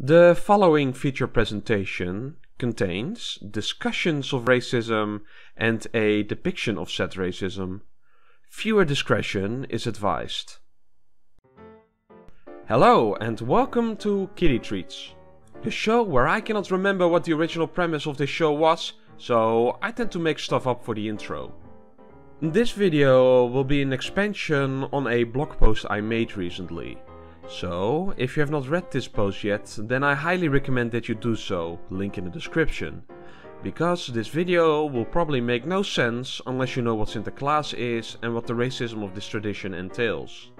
The following feature presentation contains discussions of racism and a depiction of said racism. Viewer discretion is advised. Hello and welcome to Kitty Treats, the show where I cannot remember what the original premise of this show was, so I tend to make stuff up for the intro. This video will be an expansion on a blog post I made recently. So, if you have not read this post yet, then I highly recommend that you do so, link in the description. Because this video will probably make no sense unless you know what Sinterklaas is and what the racism of this tradition entails.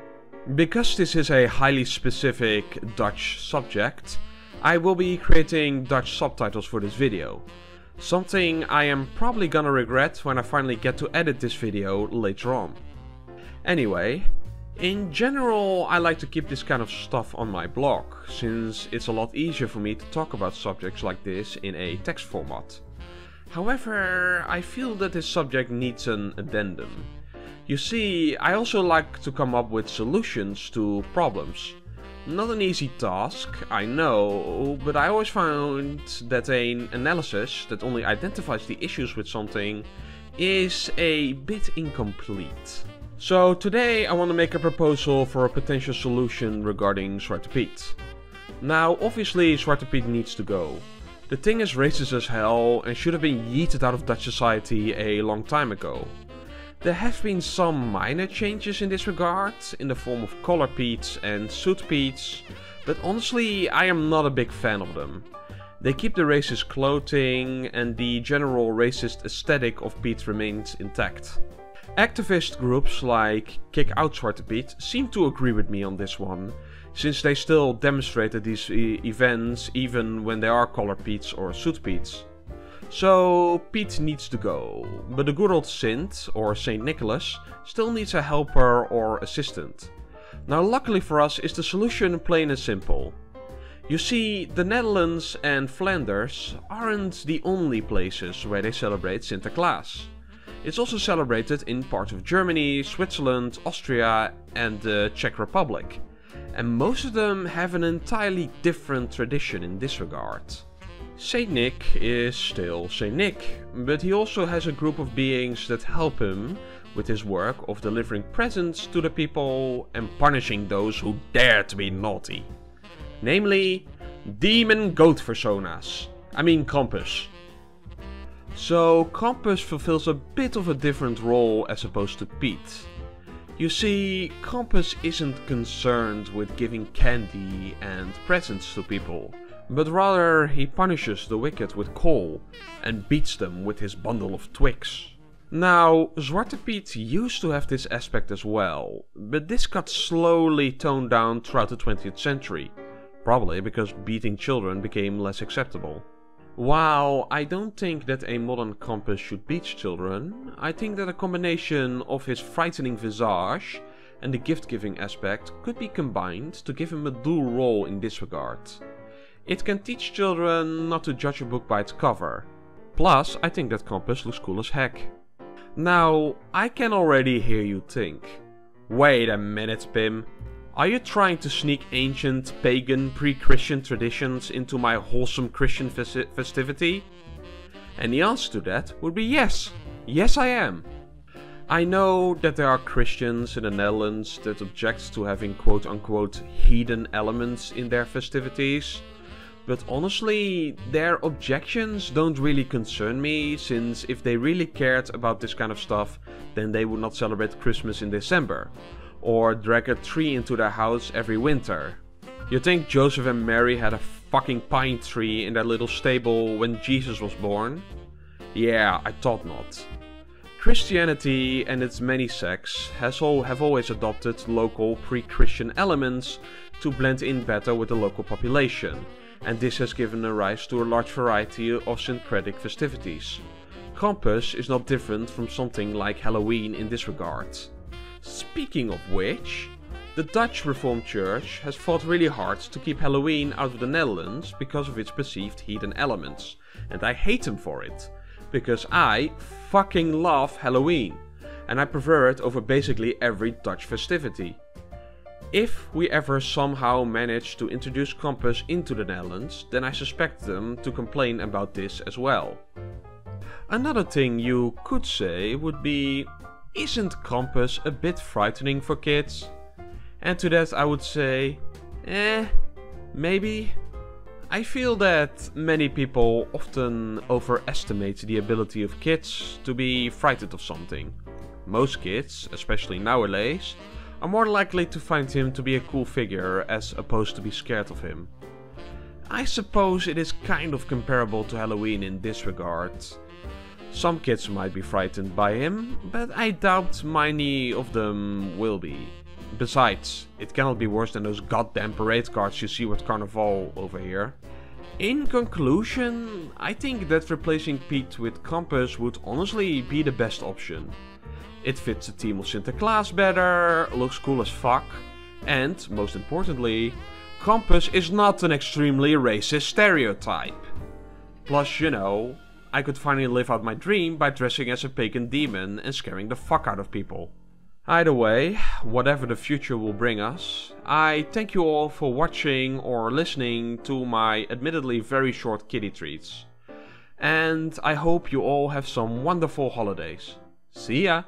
Because this is a highly specific Dutch subject, I will be creating Dutch subtitles for this video. Something I am probably gonna regret when I finally get to edit this video later on. Anyway, in general, I like to keep this kind of stuff on my blog, since it's a lot easier for me to talk about subjects like this in a text format. However, I feel that this subject needs an addendum. You see, I also like to come up with solutions to problems. Not an easy task, I know, but I always found that an analysis that only identifies the issues with something is a bit incomplete. So today I want to make a proposal for a potential solution regarding Zwarte Piet. Now obviously Zwarte Piet needs to go. The thing is racist as hell and should have been yeeted out of Dutch society a long time ago. There have been some minor changes in this regard, in the form of color Piets and suit Piets, but honestly I am not a big fan of them. They keep the racist clothing and the general racist aesthetic of Piet remains intact. Activist groups like Kick Out Zwarte Piet seem to agree with me on this one, since they still demonstrate at these e events even when they are color Piets or suit Piets. So Piet needs to go, but the good old Sint, or Saint Nicholas, still needs a helper or assistant. Now luckily for us is the solution plain and simple. You see, the Netherlands and Flanders aren't the only places where they celebrate Sinterklaas. It's also celebrated in parts of Germany, Switzerland, Austria and the Czech Republic. And most of them have an entirely different tradition in this regard. Saint Nick is still Saint Nick, but he also has a group of beings that help him with his work of delivering presents to the people and punishing those who dare to be naughty. Namely, demon goat personas. I mean Krampus. So Krampus fulfills a bit of a different role as opposed to Piet. You see, Krampus isn't concerned with giving candy and presents to people, but rather he punishes the wicked with coal and beats them with his bundle of twigs. Now, Zwarte Piet used to have this aspect as well, but this got slowly toned down throughout the 20th century, probably because beating children became less acceptable. While I don't think that a modern Krampus should beat children, I think that a combination of his frightening visage and the gift-giving aspect could be combined to give him a dual role in this regard. It can teach children not to judge a book by its cover. Plus, I think that Krampus looks cool as heck. Now, I can already hear you think. Wait a minute, Pim. Are you trying to sneak ancient, pagan, pre-Christian traditions into my wholesome Christian festi festivity? And the answer to that would be yes. Yes I am. I know that there are Christians in the Netherlands that object to having quote unquote heathen elements in their festivities. But honestly, their objections don't really concern me, since if they really cared about this kind of stuff, then they would not celebrate Christmas in December or drag a tree into their house every winter. You think Joseph and Mary had a fucking pine tree in their little stable when Jesus was born? Yeah, I thought not. Christianity and its many sects has all, have always adopted local pre-Christian elements to blend in better with the local population, and this has given a rise to a large variety of syncretic festivities. Krampus is not different from something like Halloween in this regard. Speaking of which, the Dutch Reformed Church has fought really hard to keep Halloween out of the Netherlands because of its perceived heathen elements, and I hate them for it, because I fucking love Halloween, and I prefer it over basically every Dutch festivity. If we ever somehow manage to introduce Krampus into the Netherlands, then I suspect them to complain about this as well. Another thing you could say would be, isn't Krampus a bit frightening for kids? And to that I would say, eh, maybe. I feel that many people often overestimate the ability of kids to be frightened of something. Most kids, especially nowadays, are more likely to find him to be a cool figure as opposed to be scared of him. I suppose it is kind of comparable to Halloween in this regard. Some kids might be frightened by him, but I doubt many of them will be. Besides, it cannot be worse than those goddamn parade cards you see with Carnival over here. In conclusion, I think that replacing Pete with Krampus would honestly be the best option. It fits the team of Sinterklaas better, looks cool as fuck, and, most importantly, Krampus is not an extremely racist stereotype. Plus, you know, I could finally live out my dream by dressing as a pagan demon and scaring the fuck out of people. Either way, whatever the future will bring us, I thank you all for watching or listening to my admittedly very short kitty treats. And I hope you all have some wonderful holidays. See ya!